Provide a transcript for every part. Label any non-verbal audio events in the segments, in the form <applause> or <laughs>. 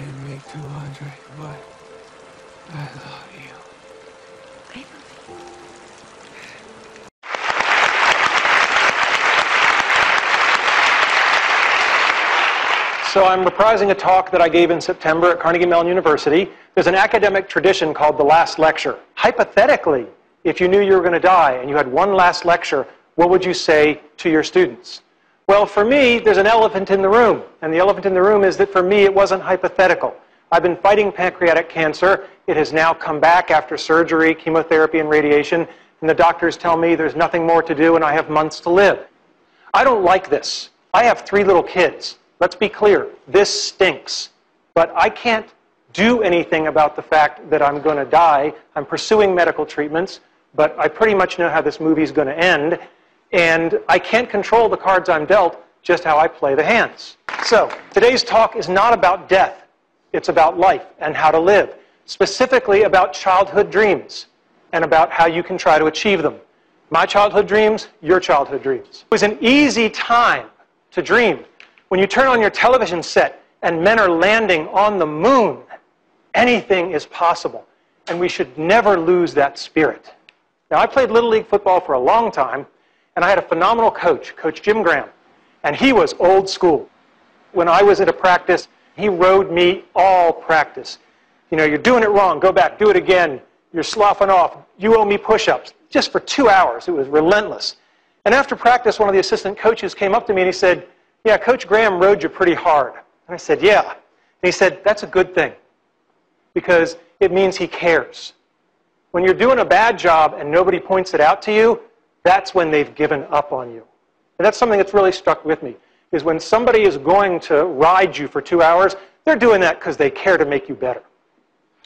didn't make 200, but I love you. I love you. So I'm reprising a talk that I gave in September at Carnegie Mellon University. There's an academic tradition called the last lecture. Hypothetically, if you knew you were going to die and you had one last lecture, what would you say to your students? Well, for me, there's an elephant in the room. And the elephant in the room is that for me, it wasn't hypothetical. I've been fighting pancreatic cancer. It has now come back after surgery, chemotherapy, and radiation. And the doctors tell me there's nothing more to do and I have months to live. I don't like this. I have three little kids. Let's be clear, this stinks. But I can't do anything about the fact that I'm going to die. I'm pursuing medical treatments, but I pretty much know how this movie is going to end. And I can't control the cards I'm dealt, just how I play the hands. So, today's talk is not about death. It's about life and how to live, specifically about childhood dreams and about how you can try to achieve them. My childhood dreams, your childhood dreams. It was an easy time to dream. When you turn on your television set and men are landing on the moon, anything is possible. And we should never lose that spirit. Now, I played Little League football for a long time, and I had a phenomenal coach, Coach Jim Graham. And he was old school. When I was at a practice, he rode me all practice. You know, you're doing it wrong, go back, do it again. You're sloughing off, you owe me push ups. Just for two hours, it was relentless. And after practice, one of the assistant coaches came up to me and he said, Yeah, Coach Graham rode you pretty hard. And I said, Yeah. And he said, That's a good thing because it means he cares. When you're doing a bad job and nobody points it out to you, that's when they've given up on you. And that's something that's really stuck with me, is when somebody is going to ride you for two hours, they're doing that because they care to make you better.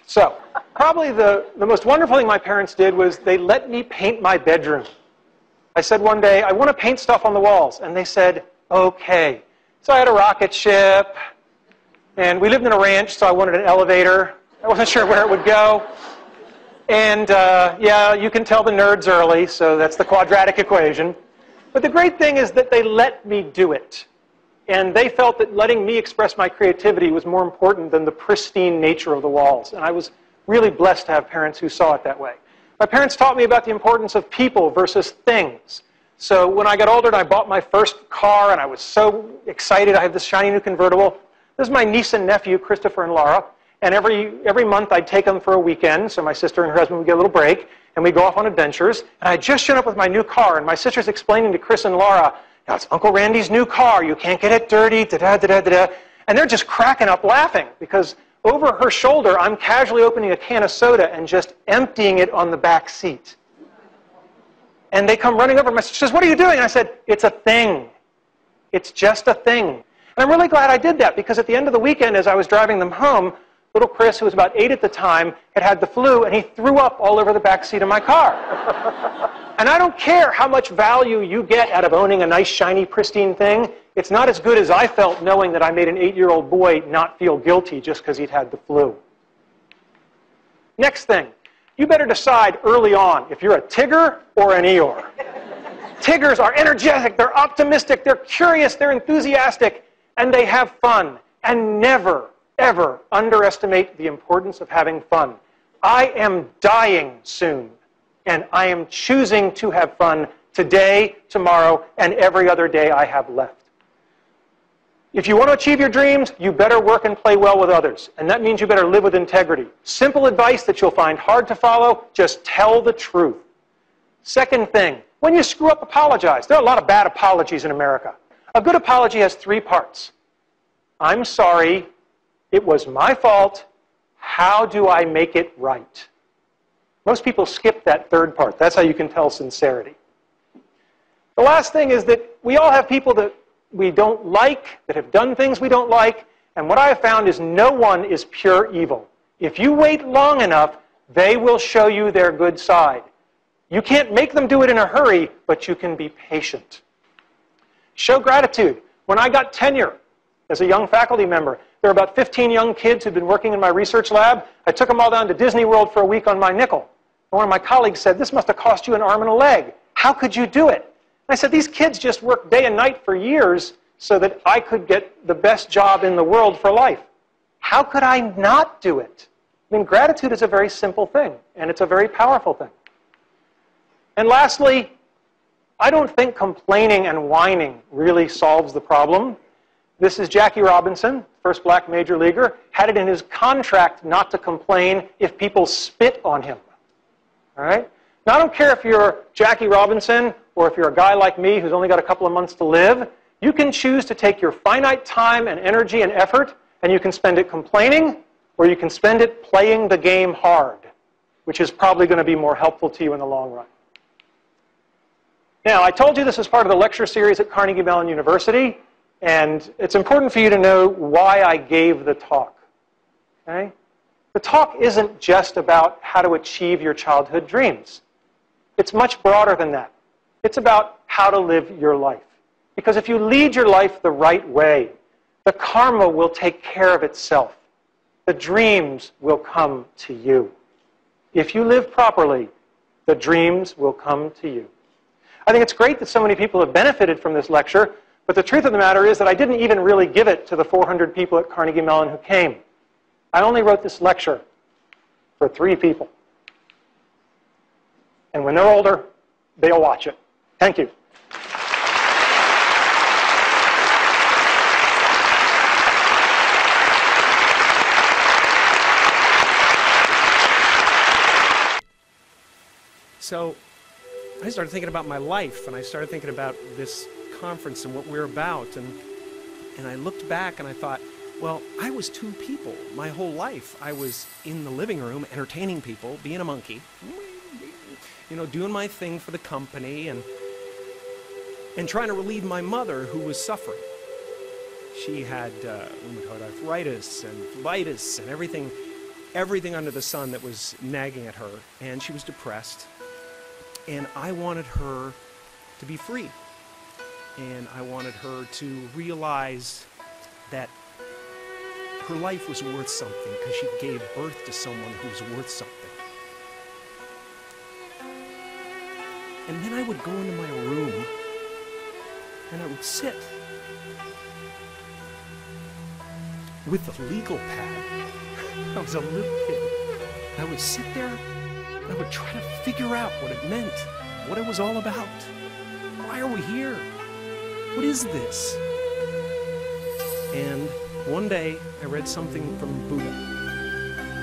So, probably the, the most wonderful thing my parents did was they let me paint my bedroom. I said one day, I want to paint stuff on the walls. And they said, okay. So I had a rocket ship, and we lived in a ranch, so I wanted an elevator. I wasn't <laughs> sure where it would go. And uh, yeah, you can tell the nerds early, so that's the quadratic equation. But the great thing is that they let me do it. And they felt that letting me express my creativity was more important than the pristine nature of the walls. And I was really blessed to have parents who saw it that way. My parents taught me about the importance of people versus things. So when I got older and I bought my first car and I was so excited, I had this shiny new convertible. This is my niece and nephew, Christopher and Laura. And every, every month I'd take them for a weekend, so my sister and her husband would get a little break, and we'd go off on adventures. And I just showed up with my new car, and my sister's explaining to Chris and Laura, now it's Uncle Randy's new car, you can't get it dirty, da da da da da. And they're just cracking up laughing because over her shoulder, I'm casually opening a can of soda and just emptying it on the back seat. And they come running over. My sister says, What are you doing? And I said, It's a thing. It's just a thing. And I'm really glad I did that because at the end of the weekend, as I was driving them home, little Chris, who was about eight at the time, had had the flu and he threw up all over the back seat of my car. <laughs> and I don't care how much value you get out of owning a nice, shiny, pristine thing. It's not as good as I felt knowing that I made an eight year old boy not feel guilty just because he'd had the flu. Next thing, you better decide early on if you're a Tigger or an Eeyore. Tiggers are energetic, they're optimistic, they're curious, they're enthusiastic, and they have fun. And never, ever underestimate the importance of having fun. I am dying soon, and I am choosing to have fun today, tomorrow, and every other day I have left. If you want to achieve your dreams, you better work and play well with others. And that means you better live with integrity. Simple advice that you'll find hard to follow just tell the truth. Second thing, when you screw up, apologize. There are a lot of bad apologies in America. A good apology has three parts I'm sorry, it was my fault, how do I make it right? Most people skip that third part. That's how you can tell sincerity. The last thing is that we all have people that we don't like, that have done things we don't like, and what I have found is no one is pure evil. If you wait long enough, they will show you their good side. You can't make them do it in a hurry, but you can be patient. Show gratitude. When I got tenure as a young faculty member, There were about 15 young kids who'd been working in my research lab. I took them all down to Disney World for a week on my nickel. And one of my colleagues said, This must have cost you an arm and a leg. How could you do it? And I said, These kids just worked day and night for years so that I could get the best job in the world for life. How could I not do it? I mean, gratitude is a very simple thing, and it's a very powerful thing. And lastly, I don't think complaining and whining really solves the problem. This is Jackie Robinson, first black major leaguer, had it in his contract not to complain if people spit on him. All right? Now, I don't care if you're Jackie Robinson or if you're a guy like me who's only got a couple of months to live. You can choose to take your finite time and energy and effort, and you can spend it complaining, or you can spend it playing the game hard, which is probably going to be more helpful to you in the long run. Now, I told you this is part of the lecture series at Carnegie Mellon University, and it's important for you to know why I gave the talk. Okay? The talk isn't just about how to achieve your childhood dreams. It's much broader than that. It's about how to live your life. Because if you lead your life the right way, the karma will take care of itself. The dreams will come to you. If you live properly, the dreams will come to you. I think it's great that so many people have benefited from this lecture, but the truth of the matter is that I didn't even really give it to the 400 people at Carnegie Mellon who came. I only wrote this lecture for three people. And when they're older, they'll watch it. Thank you. So I started thinking about my life and I started thinking about this conference and what we're about. And, and I looked back and I thought, well, I was two people my whole life. I was in the living room entertaining people, being a monkey, you know, doing my thing for the company and, and trying to relieve my mother who was suffering. She had uh, rheumatoid arthritis and phlebitis and everything, everything under the sun that was nagging at her. And she was depressed. And I wanted her to be free. And I wanted her to realize that her life was worth something because she gave birth to someone who was worth something. And then I would go into my room and I would sit with a legal pad. <laughs> I was a little kid. I would sit there and I would try to figure out what it meant, what it was all about. Why are we here? What is this? And one day I read something from Buddha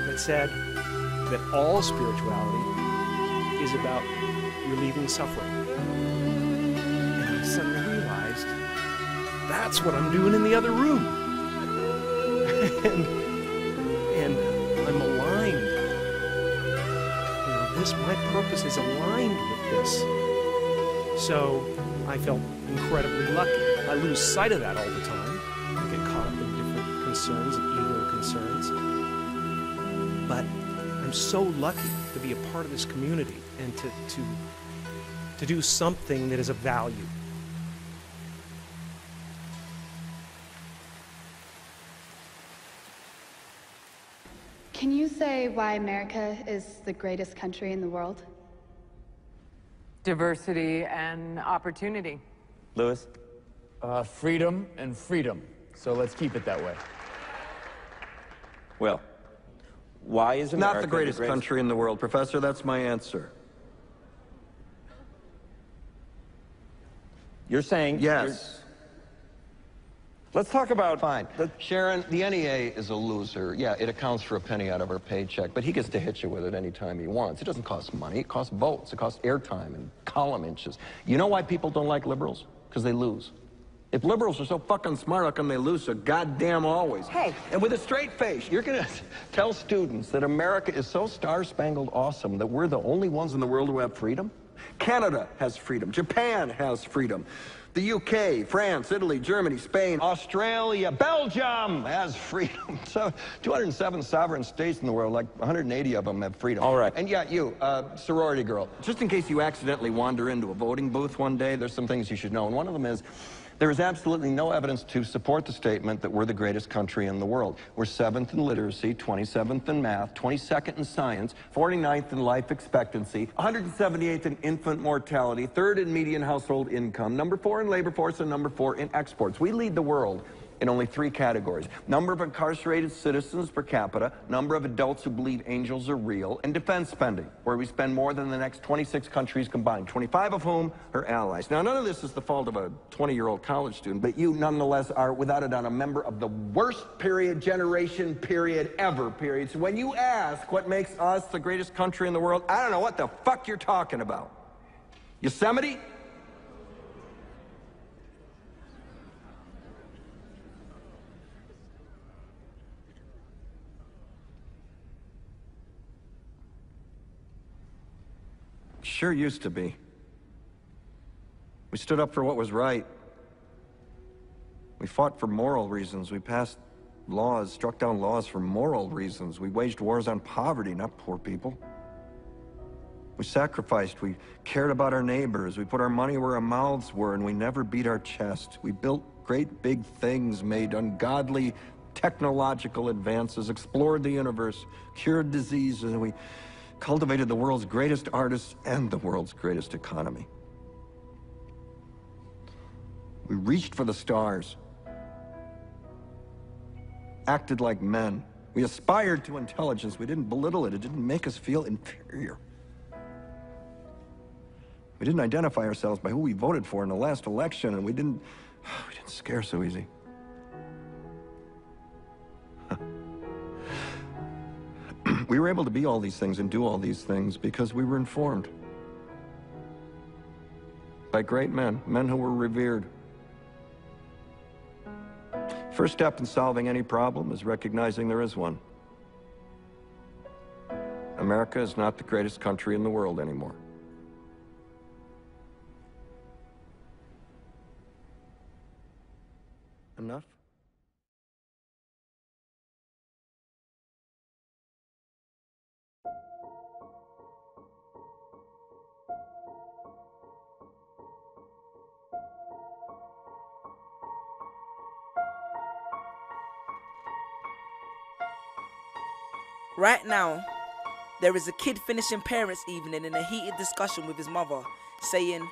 that said that all spirituality is about relieving suffering. And I suddenly realized that's what I'm doing in the other room. <laughs> and, and I'm aligned. You know, this my purpose is aligned with this. So I felt incredibly lucky. I lose sight of that all the time. I get caught up in different concerns and ego concerns. But I'm so lucky to be a part of this community and to, to, to do something that is of value. Can you say why America is the greatest country in the world? Diversity and opportunity. Lewis? Uh, freedom and freedom. So let's keep it that way. Well, why is America Not the greatest country in the world, Professor. That's my answer. You're saying you're- Yes. Let's talk about Fine. Sharon, the NEA is a loser. Yeah, it accounts for a penny out of our paycheck, but he gets to hit you with it anytime he wants. It doesn't cost money. It costs votes. It costs airtime and column inches. You know why people don't like liberals? Because they lose. If liberals are so fucking smart, how come they lose so goddamn always? Hey. And with a straight face, you're going <laughs> to tell students that America is so star-spangled awesome that we're the only ones in the world who have freedom? Canada has freedom. Japan has freedom. The UK, France, Italy, Germany, Spain, Australia, Belgium has <laughs> freedom. So 207 sovereign states in the world, like 180 of them have freedom. All right. And yeah, you, uh, sorority girl, just in case you accidentally wander into a voting booth one day, there's some things you should know. And one of them is There is absolutely no evidence to support the statement that we're the greatest country in the world. We're seventh in literacy, 27th in math, 22nd in science, 49th in life expectancy, 178th in infant mortality, third in median household income, number four in labor force, and number four in exports. We lead the world in only three categories number of incarcerated citizens per capita, number of adults who believe angels are real, and defense spending, where we spend more than the next 26 countries combined, 25 of whom are allies. Now, none of this is the fault of a 20 year old college student, but you nonetheless are, without a doubt, a member of the worst period, generation, period, ever, period. So when you ask what makes us the greatest country in the world, I don't know what the fuck you're talking about. Yosemite? Sure used to be. We stood up for what was right. We fought for moral reasons. We passed laws, struck down laws for moral reasons. We waged wars on poverty, not poor people. We sacrificed. We cared about our neighbors. We put our money where our mouths were, and we never beat our chest. We built great big things, made ungodly technological advances, explored the universe, cured diseases, and we cultivated the world's greatest artists and the world's greatest economy. We reached for the stars, acted like men. We aspired to intelligence. We didn't belittle it. It didn't make us feel inferior. We didn't identify ourselves by who we voted for in the last election, and we didn't, <sighs> we didn't scare so easy. We were able to be all these things and do all these things because we were informed by great men, men who were revered. First step in solving any problem is recognizing there is one. America is not the greatest country in the world anymore. Enough? Right now, there is a kid finishing parents' evening in a heated discussion with his mother, saying,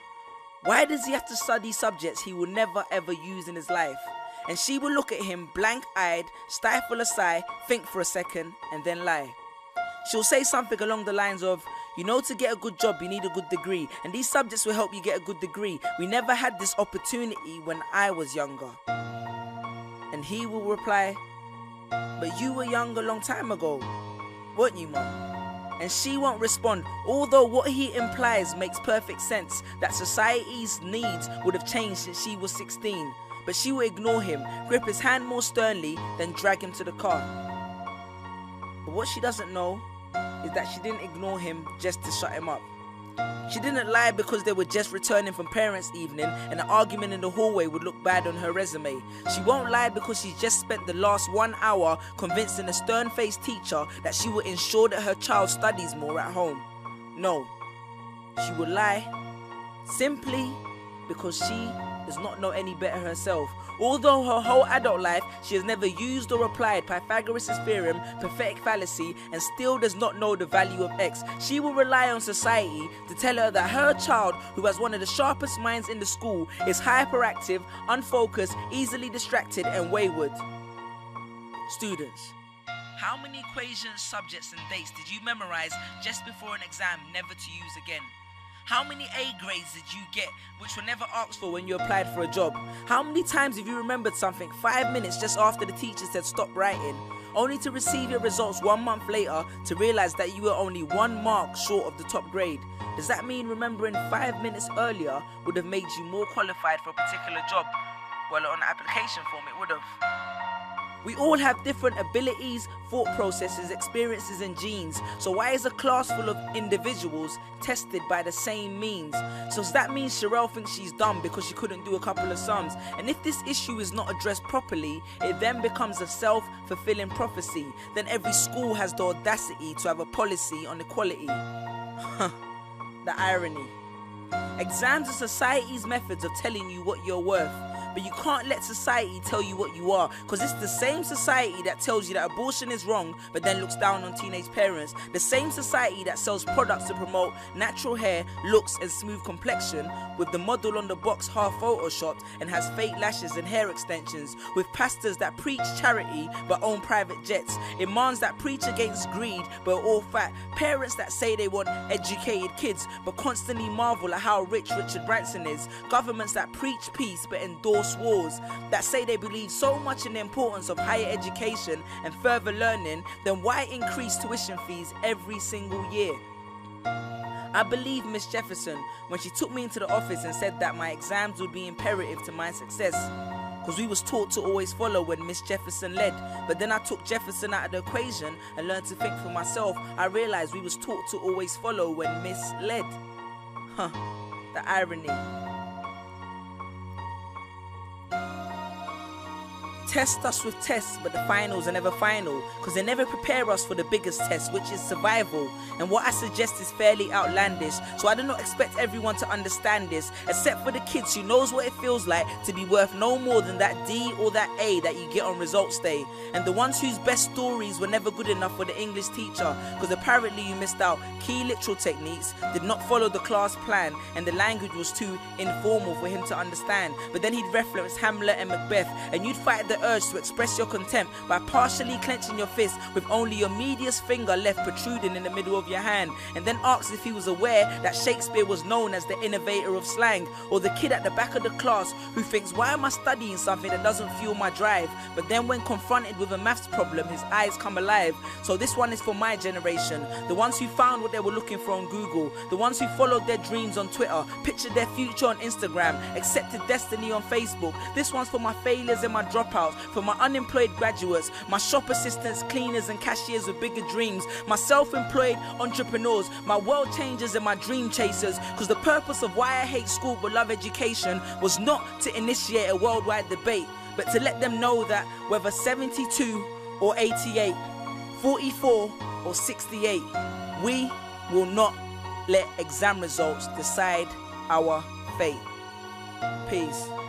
Why does he have to study subjects he will never ever use in his life? And she will look at him blank eyed, stifle a sigh, think for a second, and then lie. She'll say something along the lines of, You know, to get a good job, you need a good degree, and these subjects will help you get a good degree. We never had this opportunity when I was younger. And he will reply, But you were young a long time ago weren't you, Mum? And she won't respond, although what he implies makes perfect sense that society's needs would have changed since she was 16. But she will ignore him, grip his hand more sternly, then drag him to the car. But what she doesn't know is that she didn't ignore him just to shut him up. She didn't lie because they were just returning from parents' evening and an argument in the hallway would look bad on her resume. She won't lie because she just spent the last one hour convincing a stern faced teacher that she will ensure that her child studies more at home. No, she will lie simply because she does not know any better herself. Although her whole adult life she has never used or applied Pythagoras' theorem, pathetic fallacy, and still does not know the value of x, she will rely on society to tell her that her child, who has one of the sharpest minds in the school, is hyperactive, unfocused, easily distracted, and wayward. Students. How many equations, subjects, and dates did you memorize just before an exam never to use again? How many A grades did you get which were never asked for when you applied for a job? How many times have you remembered something five minutes just after the teacher said stop writing? Only to receive your results one month later to realize that you were only one mark short of the top grade. Does that mean remembering five minutes earlier would have made you more qualified for a particular job? Well, on the application form, it would have. We all have different abilities, thought processes, experiences, and genes. So, why is a class full of individuals tested by the same means? So, that mean Sherelle thinks she's dumb because she couldn't do a couple of sums? And if this issue is not addressed properly, it then becomes a self fulfilling prophecy. Then every school has the audacity to have a policy on equality. the irony. Exams are society's methods of telling you what you're worth but you can't let society tell you what you are, because it's the same society that tells you that abortion is wrong, but then looks down on teenage parents. The same society that sells products to promote natural hair, looks, and smooth complexion, with the model on the box half photoshopped and has fake lashes and hair extensions, with pastors that preach charity but own private jets, imams that preach against greed but are all fat, parents that say they want educated kids but constantly marvel at how rich Richard Branson is, governments that preach peace but endorse wars, that say they believe so much in the importance of higher education and further learning, then why increase tuition fees every single year? I believe Miss Jefferson when she took me into the office and said that my exams would be imperative to my success. Because we was taught to always follow when Miss Jefferson led. But then I took Jefferson out of the equation and learned to think for myself. I realized we was taught to always follow when Miss led. Huh, the irony. Test us with tests, but the finals are never final, because they never prepare us for the biggest test, which is survival. And what I suggest is fairly outlandish, so I do not expect everyone to understand this, except for the kids who knows what it feels like to be worth no more than that D or that A that you get on results day. And the ones whose best stories were never good enough for the English teacher, because apparently you missed out key literal techniques, did not follow the class plan, and the language was too informal for him to understand. But then he'd reference Hamlet and Macbeth, and you'd fight the urge to express your contempt by partially clenching your fist with only your medius finger left protruding in the middle of your hand, and then asks if he was aware that Shakespeare was known as the innovator of slang, or the kid at the back of the class who thinks, Why am I studying something that doesn't fuel my drive? But then, when confronted with a maths problem, his eyes come alive. So, this one is for my generation the ones who found what they were looking for on Google, the ones who followed their dreams on Twitter, pictured their future on Instagram, accepted destiny on Facebook. This one's for my failures and my dropouts, for my unemployed graduates, my shop assistants, cleaners, and cashiers with bigger dreams, my self employed entrepreneurs, my world changers, and my dream chasers. Because the purpose of why I hate school but love education was not to initiate a worldwide debate, but to let them know that whether 72 or 88, 44 or 68, we will not let exam results decide our fate. Peace.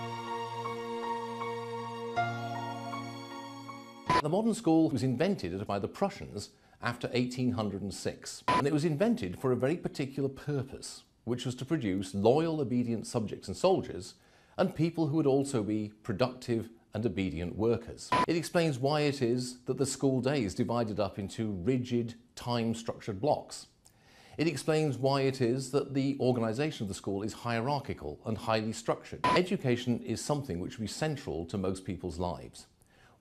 The modern school was invented by the Prussians after 1806, and it was invented for a very particular purpose, which was to produce loyal, obedient subjects and soldiers, and people who would also be productive and obedient workers. It explains why it is that the school day is divided up into rigid, time-structured blocks. It explains why it is that the organisation of the school is hierarchical and highly structured. Education is something which will be central to most people's lives.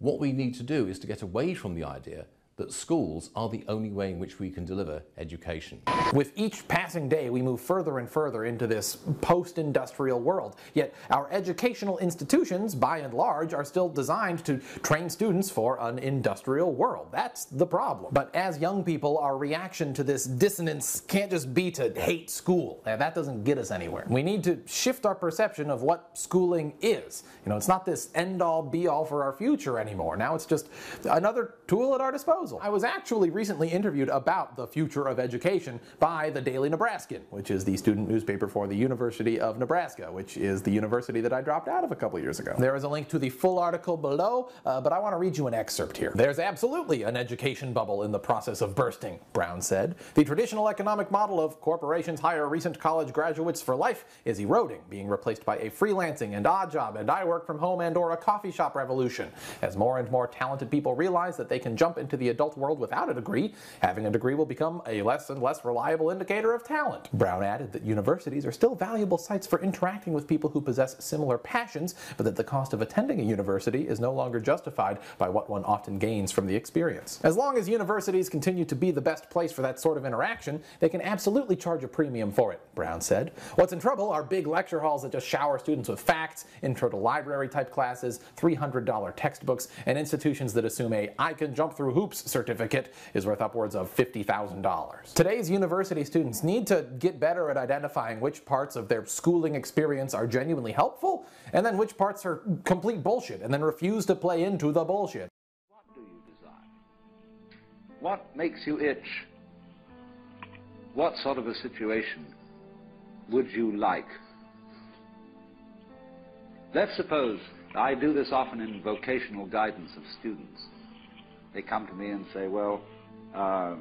What we need to do is to get away from the idea that schools are the only way in which we can deliver education. With each passing day, we move further and further into this post industrial world. Yet, our educational institutions, by and large, are still designed to train students for an industrial world. That's the problem. But as young people, our reaction to this dissonance can't just be to hate school. That doesn't get us anywhere. We need to shift our perception of what schooling is. You know, it's not this end all be all for our future anymore. Now it's just another tool at our disposal. I was actually recently interviewed about the future of education by the Daily Nebraskan, which is the student newspaper for the University of Nebraska, which is the university that I dropped out of a couple years ago. There is a link to the full article below, uh, but I want to read you an excerpt here. There's absolutely an education bubble in the process of bursting, Brown said. The traditional economic model of corporations hire recent college graduates for life is eroding, being replaced by a freelancing and odd job and I work from home and or a coffee shop revolution. As more and more talented people realize that they can jump into the adult world without a degree, having a degree will become a less and less reliable indicator of talent. Brown added that universities are still valuable sites for interacting with people who possess similar passions, but that the cost of attending a university is no longer justified by what one often gains from the experience. As long as universities continue to be the best place for that sort of interaction, they can absolutely charge a premium for it, Brown said. What's in trouble are big lecture halls that just shower students with facts, intro to library type classes, $300 textbooks, and institutions that assume a I can jump through hoops certificate is worth upwards of $50,000. Today's university students need to get better at identifying which parts of their schooling experience are genuinely helpful, and then which parts are complete bullshit, and then refuse to play into the bullshit. What do you desire? What makes you itch? What sort of a situation would you like? Let's suppose I do this often in vocational guidance of students. They come to me and say, well, uh,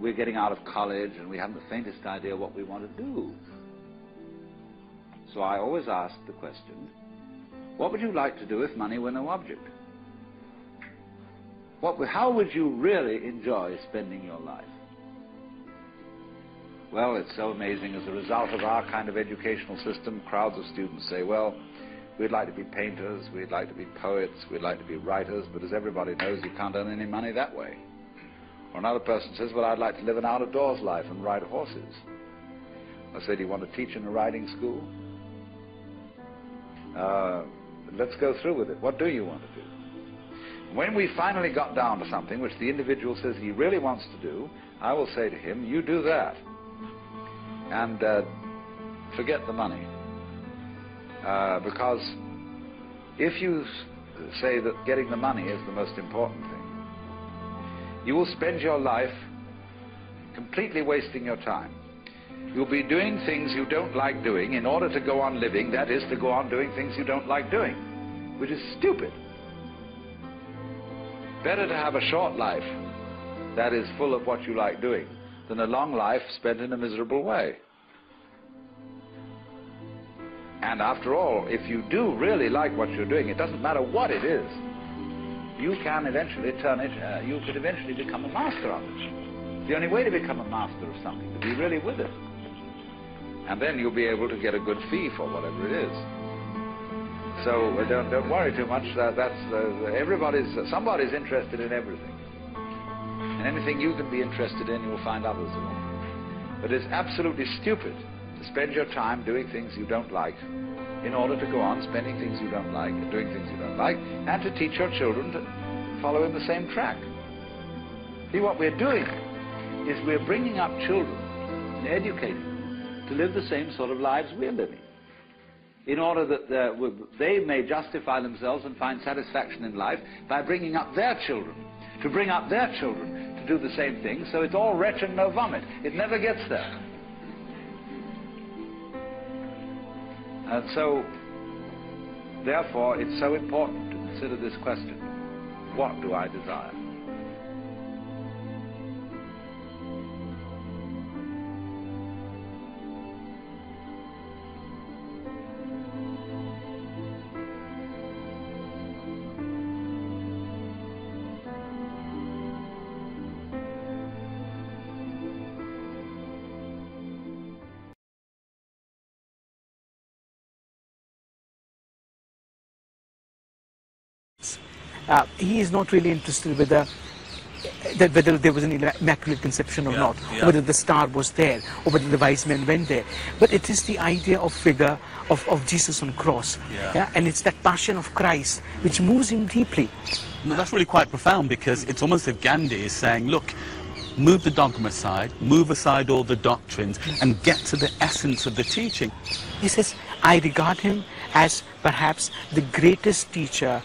we're getting out of college and we haven't the faintest idea what we want to do. So I always ask the question, what would you like to do if money were no object? What, how would you really enjoy spending your life? Well, it's so amazing. As a result of our kind of educational system, crowds of students say, well, we'd like to be painters, we'd like to be poets, we'd like to be writers, but as everybody knows, you can't earn any money that way. Or another person says, well, I'd like to live an out-of-doors life and ride horses. I say, do you want to teach in a riding school? Uh, let's go through with it. What do you want to do? When we finally got down to something which the individual says he really wants to do, I will say to him, you do that. And uh, forget the money. Uh, because if you say that getting the money is the most important thing, you will spend your life completely wasting your time. You'll be doing things you don't like doing in order to go on living, that is, to go on doing things you don't like doing, which is stupid. Better to have a short life that is full of what you like doing than a long life spent in a miserable way. And after all, if you do really like what you're doing, it doesn't matter what it is, you can eventually turn it, uh, you could eventually become a master of it. The only way to become a master of something, to be really with it. And then you'll be able to get a good fee for whatever it is. So uh, don't, don't worry too much. Uh, that's uh, everybody's, somebody's interested in everything. And anything you can be interested in, you'll find others will. But it's absolutely stupid spend your time doing things you don't like in order to go on spending things you don't like and doing things you don't like and to teach your children to follow in the same track. See, what we're doing is we're bringing up children and educating them to live the same sort of lives we're living in order that uh, they may justify themselves and find satisfaction in life by bringing up their children, to bring up their children to do the same thing, so it's all wretch and no vomit. It never gets there. And so, therefore, it's so important to consider this question. What do I desire? Uh, he is not really interested whether that whether there was an immaculate conception or yeah, not, yeah. or whether the star was there, or whether the wise men went there. But it is the idea of figure of, of Jesus on cross, Yeah. and it's that passion of Christ which moves him deeply. No, that's really quite profound because it's almost as if Gandhi is saying, look, move the dogma aside, move aside all the doctrines, and get to the essence of the teaching. He says, I regard him as perhaps the greatest teacher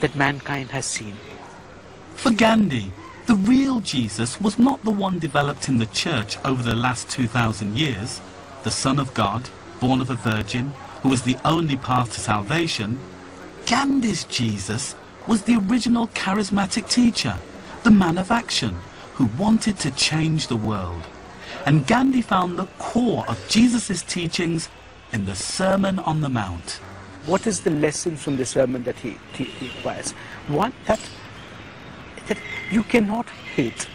that mankind has seen. For Gandhi, the real Jesus was not the one developed in the church over the last 2,000 years, the Son of God, born of a virgin, who was the only path to salvation. Gandhi's Jesus was the original charismatic teacher, the man of action, who wanted to change the world. And Gandhi found the core of Jesus' teachings in the Sermon on the Mount. What is the lesson from the sermon that he, he, requires? One, that, that you cannot hate.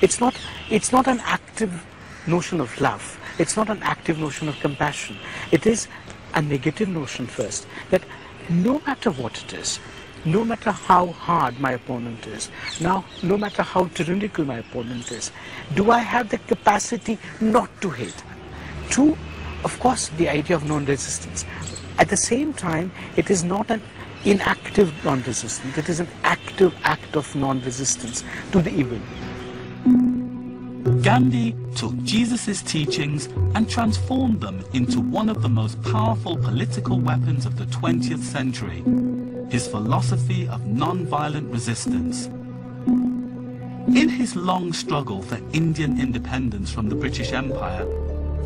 It's not, it's not an active notion of love. It's not an active notion of compassion. It is a negative notion first, that no matter what it is, no matter how hard my opponent is, now no matter how tyrannical my opponent is, do I have the capacity not to hate? Two, of course, the idea of non-resistance. At the same time, it is not an inactive non-resistance. It is an active act of non-resistance to the evil. Gandhi took Jesus' teachings and transformed them into one of the most powerful political weapons of the 20th century, his philosophy of non-violent resistance. In his long struggle for Indian independence from the British Empire,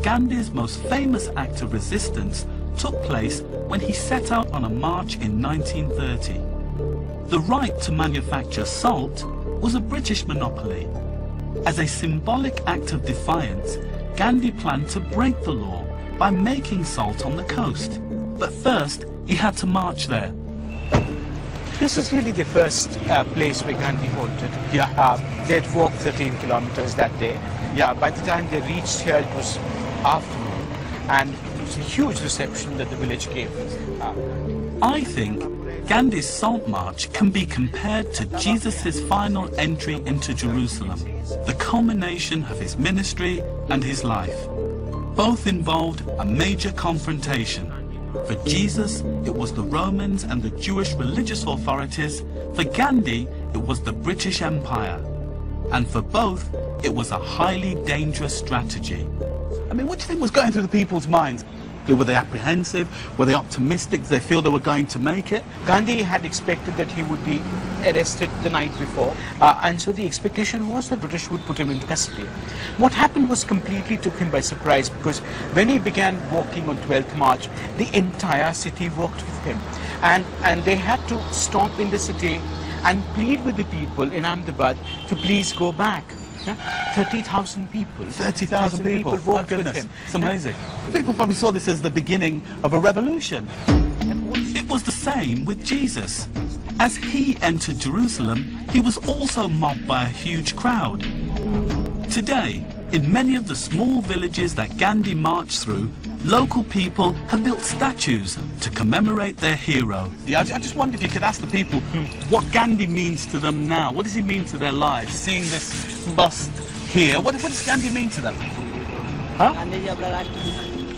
Gandhi's most famous act of resistance took place when he set out on a march in 1930. The right to manufacture salt was a British monopoly. As a symbolic act of defiance, Gandhi planned to break the law by making salt on the coast. But first, he had to march there. This is really the first uh, place where Gandhi halted. Yeah. Uh, they'd walked 13 kilometers that day. Yeah. By the time they reached here, it was afternoon, and was a huge reception that the village gave. Uh, I think Gandhi's Salt March can be compared to Jesus' final entry into Jerusalem, the culmination of his ministry and his life. Both involved a major confrontation. For Jesus, it was the Romans and the Jewish religious authorities. For Gandhi, it was the British Empire. And for both, it was a highly dangerous strategy. I mean, what do you think was going through the people's minds? Were they apprehensive? Were they optimistic? Did they feel they were going to make it? Gandhi had expected that he would be arrested the night before, uh, and so the expectation was that the British would put him into custody. What happened was completely took him by surprise because when he began walking on 12th March, the entire city walked with him, and and they had to stop in the city and plead with the people in Ahmedabad to please go back. Yeah? 30,000 people. 30,000 people. My with oh, goodness. him. It's amazing. People probably saw this as the beginning of a revolution. It was the same with Jesus. As he entered Jerusalem, he was also mobbed by a huge crowd. Today, in many of the small villages that Gandhi marched through, local people have built statues to commemorate their hero. Yeah, I ju- I just wonder if you could ask the people what Gandhi means to them now. What does he mean to their lives? Seeing this bust here, what, what does Gandhi mean to them? Huh?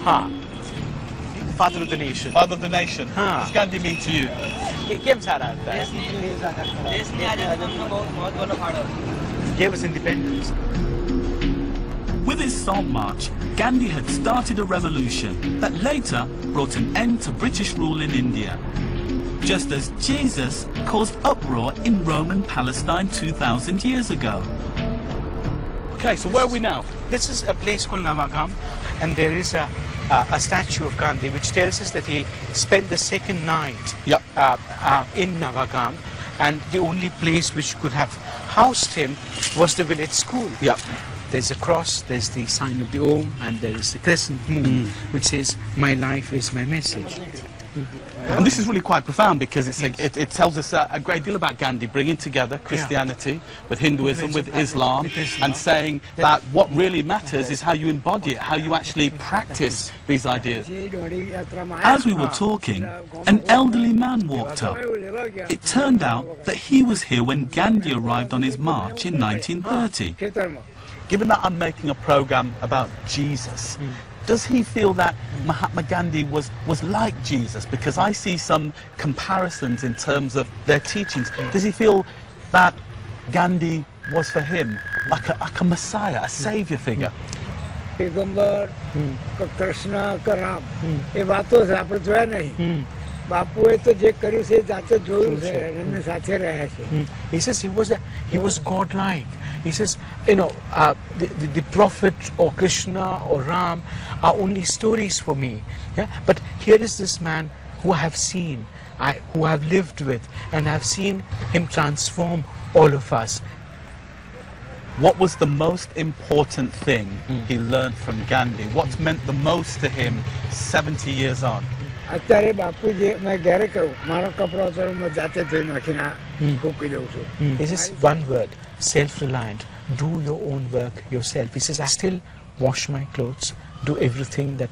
Huh. Father of the nation. Father of the nation. Huh. What does Gandhi mean to you? Game सारा आता है gave us independence. With his Salt March, Gandhi had started a revolution that later brought an end to British rule in India. Just as Jesus caused uproar in Roman Palestine 2,000 years ago. Okay, so where are we now? This is a place called Navagam, and there is a, a, a statue of Gandhi which tells us that he spent the second night Yep. uh, uh, in Navagam, and the only place which could have housed him was the village school. Yep. There's a cross, there's the sign of the Om, and there is the crescent moon, mm. which says, My life is my message. And this is really quite profound because it's a, it, it tells us a, a great deal about Gandhi bringing together Christianity with Hinduism, with Islam, and saying that what really matters is how you embody it, how you actually practice these ideas. As we were talking, an elderly man walked up. It turned out that he was here when Gandhi arrived on his march in 1930 Given that I'm making a program about Jesus, does he feel that Mahatma Gandhi was, was like Jesus? Because I see some comparisons in terms of their teachings. Does he feel that Gandhi was for him like a, like a messiah, a savior figure? પેગમ્બર Krishna કે રામ એ વાતો જ આપણે જોયા નહીં બાપુએ તો જે કર્યું છે એ જાતે જોયું છે એમને સાથે રહ્યા છે He says he was a, he was godlike. He says, you know, uh, the, the, the prophet or Krishna or Ram are only stories for me. Yeah? But here is this man who I have seen, I, who I have lived with, and I have seen him transform all of us. What was the most important thing he learned from Gandhi? What's meant the most to him 70 years on? અત્યારે બાપુ જે મેં ઘરે કહું મારો કપડો તો હું જાતે ધોઈ નાખીને ફૂકી દઉં છું He says one word, self-reliant. Do your own work yourself. He says, I still wash my clothes, do everything that,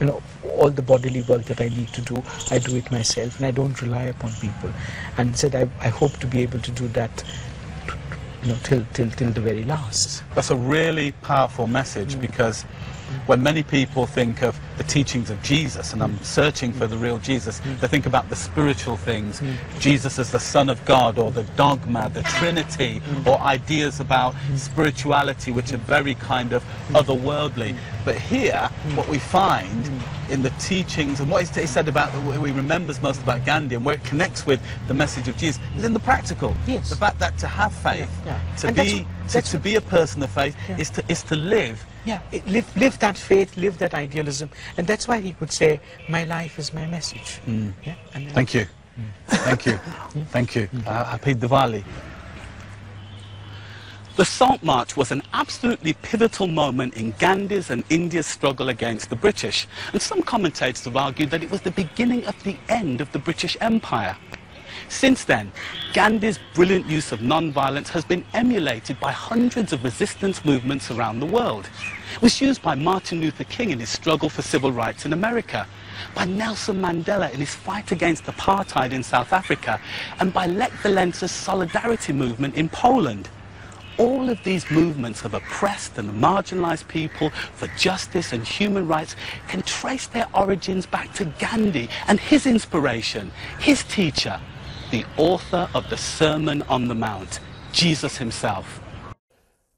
you know, all the bodily work that I need to do, I do it myself, and I don't rely upon people. And said, I, I hope to be able to do that, you know, till, till, till the very last. That's a really powerful message because when many people think of the teachings of Jesus, and I'm searching for the real Jesus, they think about the spiritual things, Jesus as the Son of God, or the dogma, the Trinity, or ideas about spirituality, which are very kind of otherworldly. But here, what we find in the teachings and what he said about what he remembers most about Gandhi and where it connects with the message of Jesus is in the practical. Yes. The fact that to have faith, Yeah. to And be to, to be a person of faith is to is to live Yeah, live, live that faith, live that idealism. And that's why he would say, my life is my message. Mm. Yeah? And then- Thank you. Thank you. Thank you. Uh, Happy Diwali. The Salt March was an absolutely pivotal moment in Gandhi's and India's struggle against the British, and some commentators have argued that it was the beginning of the end of the British Empire. Since then, Gandhi's brilliant use of non-violence has been emulated by hundreds of resistance movements around the world. It was used by Martin Luther King in his struggle for civil rights in America, by Nelson Mandela in his fight against apartheid in South Africa, and by Lech Walesa's solidarity movement in Poland. All of these movements of oppressed and marginalized people for justice and human rights can trace their origins back to Gandhi and his inspiration, his teacher, the author of the Sermon on the Mount, Jesus himself.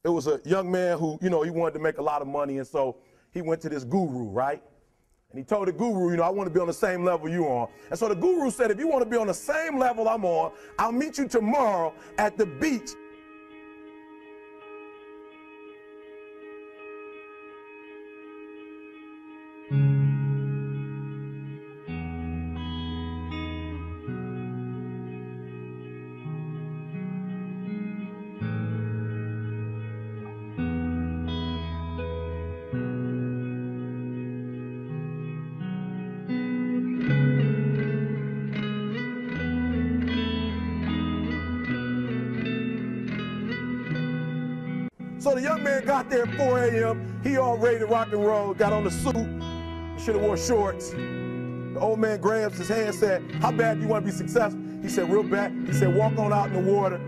It was a young man who, you know, he wanted to make a lot of money, and so he went to this guru, right? And he told the guru, you know, I want to be on the same level you on. And so the guru said, if you want to be on the same level I'm on, I'll meet you tomorrow at the beach. There at 4 a.m. He all ready to rock and roll, got on the suit, should have wore shorts. The old man grabs his hand, said, how bad do you want to be successful? He said, real bad. He said, walk on out in the water.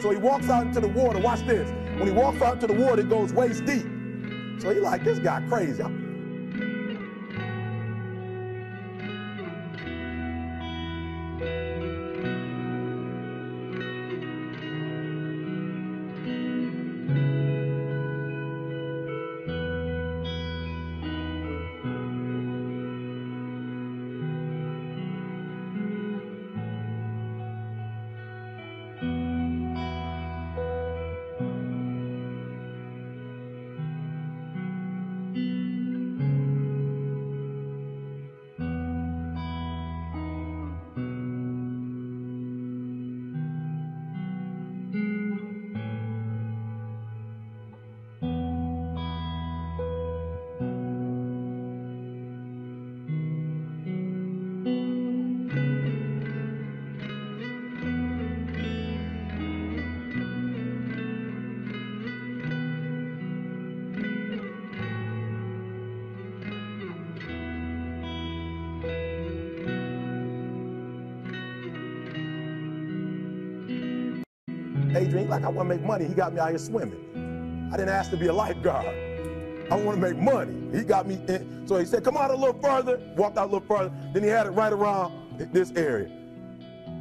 So he walks out into the water. Watch this. When he walks out into the water, it goes waist deep. So he like, this guy crazy. Like I want to make money. He got me out here swimming. I didn't ask to be a lifeguard. I want to make money. He got me in. So he said, come out a little further. Walked out a little further. Then he had it right around this area,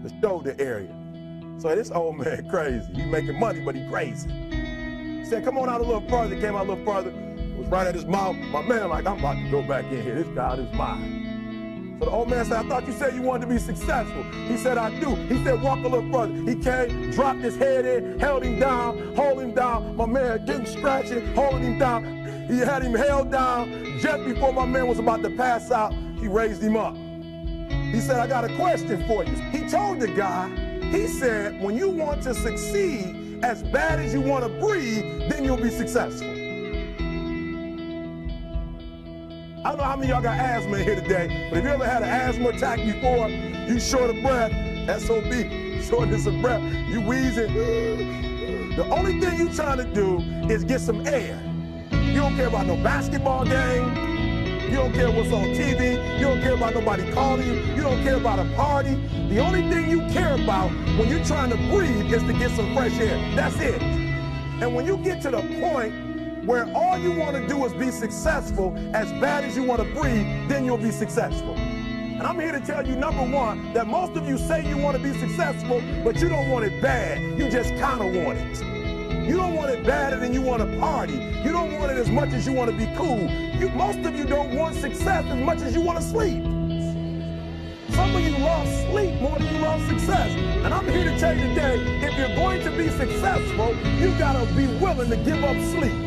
the shoulder area. So this old <laughs> man crazy. He making money, but he crazy. He said, come on out a little further. Came out a little further. It Was right at his mouth. My man like, I'm about to go back in here. This God is mine. So the old man said, I thought you said you wanted to be successful. He said, I do. He said, walk a little further. He came, dropped his head in, held him down, hold him down. My man getting scratching, holding him down. He had him held down. Just before my man was about to pass out, he raised him up. He said, I got a question for you. He told the guy, he said, when you want to succeed as bad as you want to breathe, then you'll be successful. I don't know how many y'all got asthma here today, but if you ever had an asthma attack before, you short of breath, SOB, shortness of breath, you wheezing. The only thing you trying to do is get some air. You don't care about no basketball game. You don't care what's on TV. You don't care about nobody calling you. You don't care about a party. The only thing you care about when you're trying to breathe is to get some fresh air. That's it. And when you get to the point where all you want to do is be successful as bad as you want to breathe, then you'll be successful. And I'm here to tell you, number one, that most of you say you want to be successful, but you don't want it bad. You just kind of want it. You don't want it badder than you want to party. You don't want it as much as you want to be cool. You, most of you don't want success as much as you want to sleep. Some of you love sleep more than you love success. And I'm here to tell you today, if you're going to be successful, you got to be willing to give up sleep.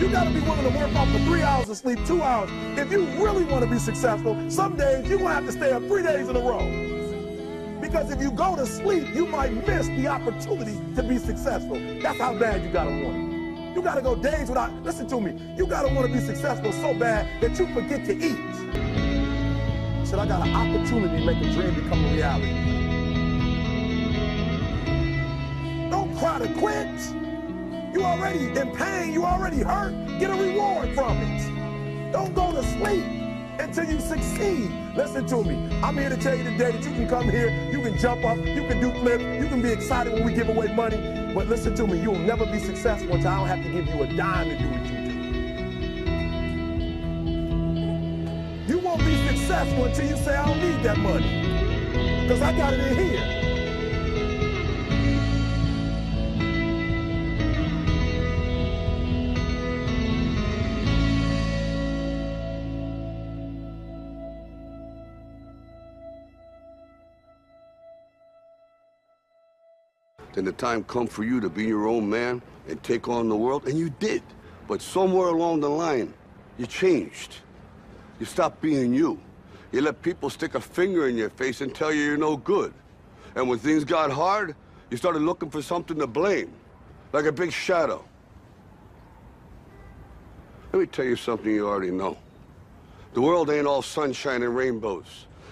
You got to be willing to work off for three hours of sleep, two hours. If you really want to be successful, some days you're to have to stay up three days in a row. Because if you go to sleep, you might miss the opportunity to be successful. That's how bad you got to want it. You got to go days without, listen to me, you got to want to be successful so bad that you forget to eat. Said, I got an opportunity to make a dream become a reality. Don't cry to quit. You already in pain, you already hurt. Get a reward from it. Don't go to sleep until you succeed. Listen to me. I'm here to tell you today that you can come here, you can jump up, you can do flips, you can be excited when we give away money. But listen to me, you'll never be successful until I don't have to give you a dime to do what you do. You won't be successful until you say, I don't need that money. Because I got it in here. Then the time come for you to be your own man and take on the world, and you did. But somewhere along the line, you changed. You stopped being you. You let people stick a finger in your face and tell you you're no good. And when things got hard, you started looking for something to blame, like a big shadow. Let me tell you something you already know. The world ain't all sunshine and rainbows.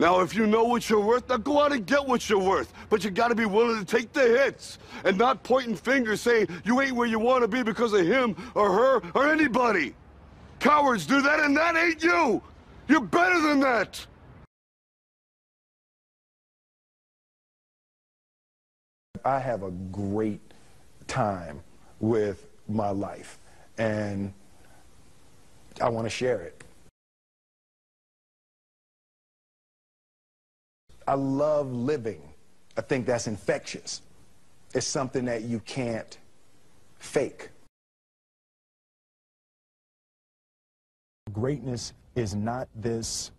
Now, if you know what you're worth, now go out and get what you're worth. But you gotta be willing to take the hits and not pointing fingers saying you ain't where you wanna be because of him or her or anybody. Cowards do that and that ain't you. You're better than that. I have a great time with my life, and I want to share it. I love living. I think that's infectious. It's something that you can't fake. Greatness is not this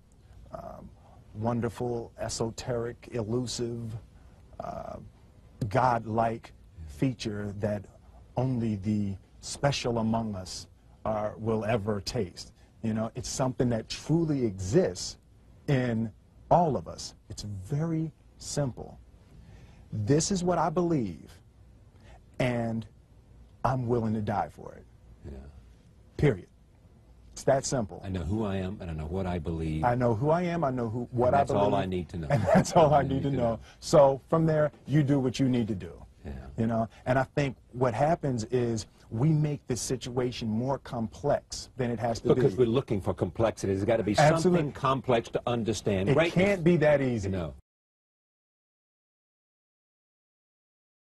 um, wonderful, esoteric, elusive, uh, God-like feature that only the special among us are, will ever taste. You know, it's something that truly exists in all of us. It's very simple. This is what I believe, and I'm willing to die for it. Yeah. Period. It's that simple. I know who I am, and I know what I believe. I know who I am. I know who what I believe. that's all I need to know. And that's all I need to know. So from there, you do what you need to do. Yeah. You know, and I think what happens is we make the situation more complex than it has to Because be. Because we're looking for complexity. There's got to be Absolutely. something complex to understand. It Greatness. can't be that easy. No.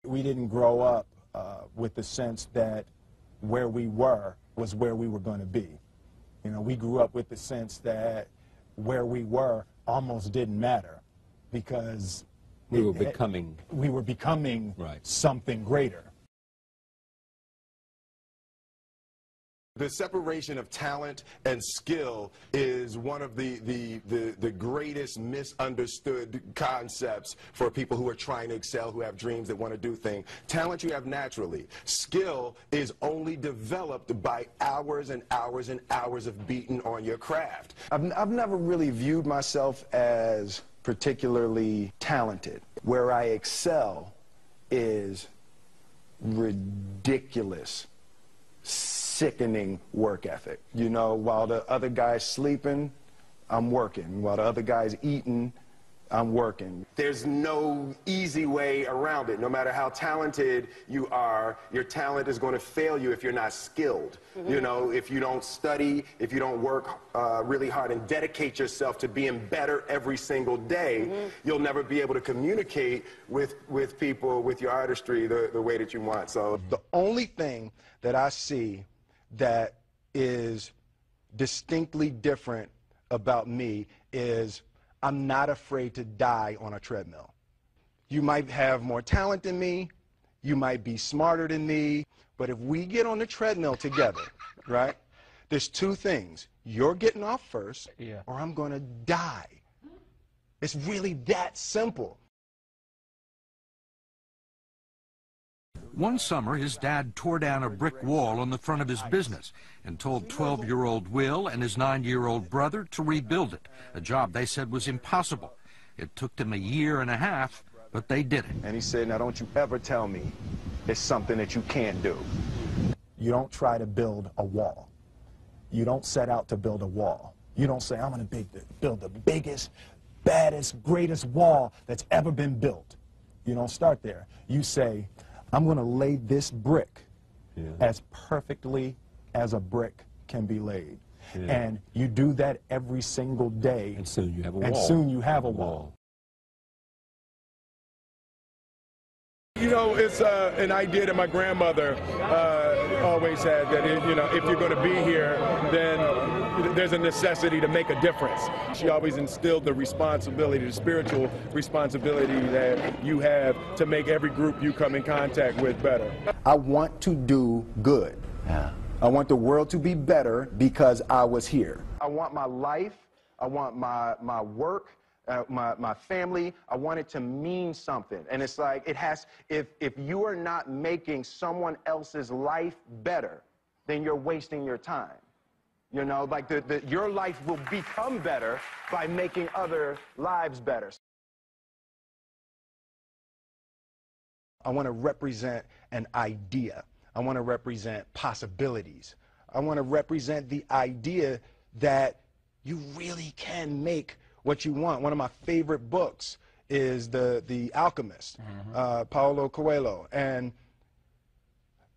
We didn't grow up uh, with the sense that where we were was where we were going to be. You know, we grew up with the sense that where we were almost didn't matter because We it- were becoming. we were becoming Right. something greater. The separation of talent and skill is one of the, the, the, the greatest misunderstood concepts for people who are trying to excel, who have dreams that want to do things. Talent you have naturally. Skill is only developed by hours and hours and hours of beating on your craft. I've, I've never really viewed myself as particularly talented. Where I excel is ridiculous, sickening work ethic. You know, while the other guy's sleeping, I'm working. While the other guy's eating, I'm working. There's no easy way around it. No matter how talented you are, your talent is going to fail you if you're not skilled. You know, if you don't study, if you don't work uh, really hard and dedicate yourself to being better every single day, you'll never be able to communicate with, with people, with your artistry, the, the way that you want. So The only thing that I see that is distinctly different about me is I'm not afraid to die on a treadmill. You might have more talent than me, you might be smarter than me, but if we get on the treadmill together, right, there's two things. You're getting off first, or I'm going to die. It's really that simple. One summer, his dad tore down a brick wall on the front of his business and told 12 year old Will and his nine year old brother to rebuild it, a job they said was impossible. It took them a year and a half, but they did it. And he said, now don't you ever tell me it's something that you can't do. You don't try to build a wall. You don't set out to build a wall. You don't say, I'm going to build the biggest, baddest, greatest wall that's ever been built. You don't start there. You say, I'm going to lay this brick yeah. as perfectly as a brick can be laid. Yeah. And you do that every single day. And soon you have a and wall. And soon you have a wall. You know, it's uh, an idea that my grandmother uh, always had that, it, you know, if you're going to be here, then there's a necessity to make a difference. She always instilled the responsibility, the spiritual responsibility that you have to make every group you come in contact with better. I want to do good. Yeah. I want the world to be better because I was here. I want my life, I want my, my work, uh, my, my family, I want it to mean something. And it's like, it has, if, if you are not making someone else's life better, then you're wasting your time. You know, like the, the, your life will become better by making other lives better. I want to represent an idea. I want to represent possibilities. I want to represent the idea that you really can make what you want. One of my favorite books is the the Alchemist, mm-hmm. uh, Paulo Coelho, and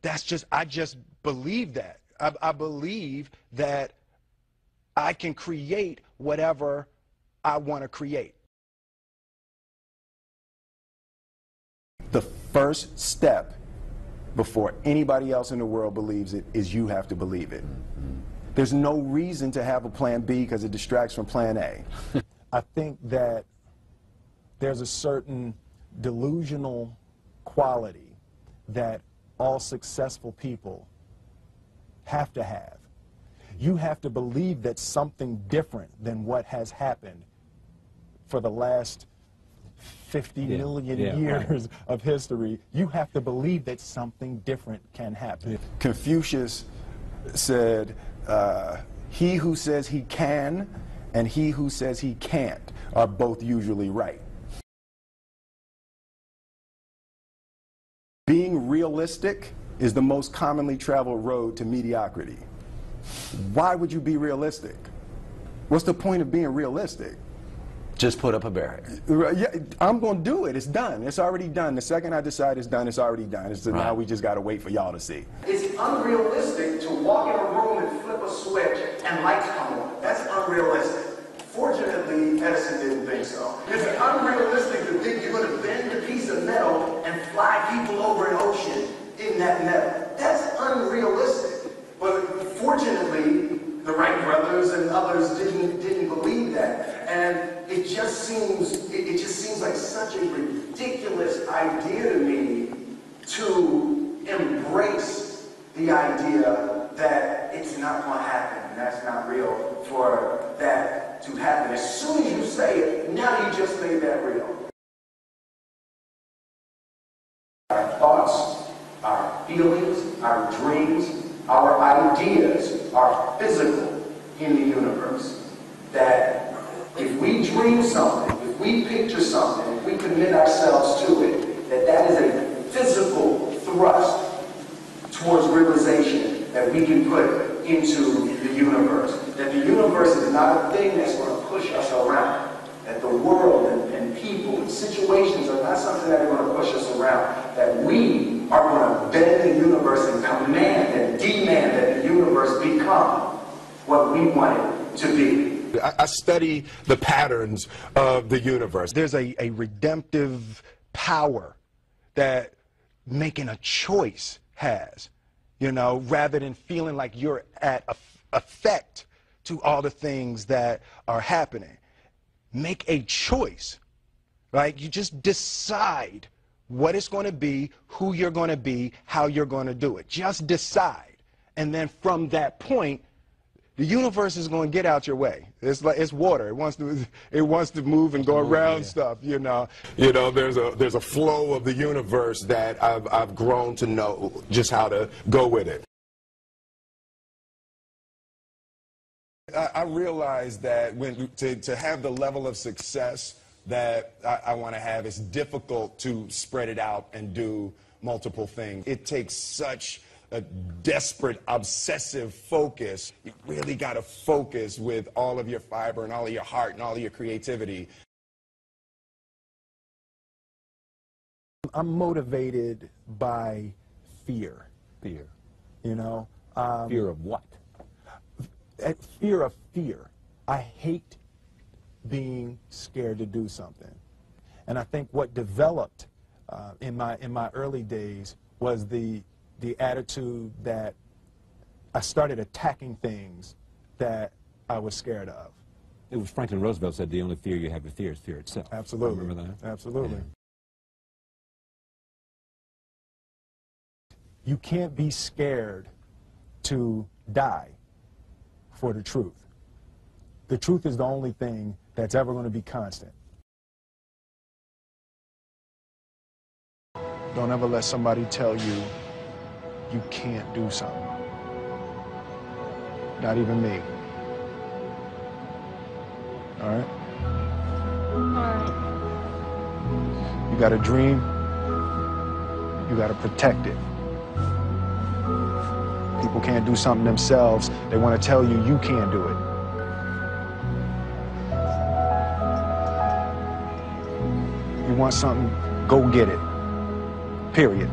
that's just I just believe that. I, I believe that I can create whatever I want to create. The first step before anybody else in the world believes it is you have to believe it. Mm-hmm. There's no reason to have a plan B because it distracts from plan A. <laughs> I think that there's a certain delusional quality that all successful people have to have. You have to believe that something different than what has happened for the last 50 yeah. million yeah, years right. of history, you have to believe that something different can happen. Yeah. Confucius said, uh, he who says he can and he who says he can't are both usually right. Being realistic is the most commonly traveled road to mediocrity. Why would you be realistic? What's the point of being realistic? Just put up a barrier. Yeah, I'm going to do it. It's done. It's already done. The second I decide it's done, it's already done. It's right. now we just got to wait for y'all to see. It's unrealistic to walk in a room and flip a switch and lights come on. That's unrealistic. Fortunately, Edison didn't think so. It's unrealistic to think you're going to bend a piece of metal and fly people over an ocean that metal. That's unrealistic. But fortunately, the Wright brothers and others didn't didn't believe that, and it just seems it, it just seems like such a ridiculous idea to me to embrace the idea that it's not going to happen and that's not real for that to happen. As soon as you say it, now you just made that real. Our thoughts, our feelings, our dreams, our ideas are physical in the universe. That if we dream something, if we picture something, if we commit ourselves to it, that that is a physical thrust towards realization that we can put into the universe. That the universe is not a thing that's going to push us around. That the world and, and people and situations are not something that are going to push us around. That we are going to bend the universe and command and demand that the universe become what we want it to be. I, study the patterns of the universe. There's a, a redemptive power that making a choice has, you know, rather than feeling like you're at effect to all the things that are happening. make a choice. right? you just decide what it's going to be, who you're going to be, how you're going to do it. Just decide. And then from that point, the universe is going to get out your way. It's like it's water. It wants to <laughs> it wants to move and go around stuff, you know. You know, there's a there's a flow of the universe that I've I've grown to know just how to go with it. I, I realize that when to, to have the level of success that I, I want to have, it's difficult to spread it out and do multiple things. It takes such a desperate, obsessive focus. You really got to focus with all of your fiber and all of your heart and all of your creativity. I'm motivated by fear. Fear. You know? Um, Fear of what? Fear of fear. I hate being scared to do something. And I think what developed uh, in, my, in my early days was the, the attitude that I started attacking things that I was scared of. It was Franklin Roosevelt said the only fear you have to fear is fear itself. Absolutely. Remember that? Absolutely. You can't be scared to die for the truth. The truth is the only thing that's ever going to be constant. Don't ever let somebody tell you you can't do something. Not even me. All right? All right. You got a dream, you got to protect it. People can't do something themselves, they want to tell you you can't do it. You want something, go get it. Period.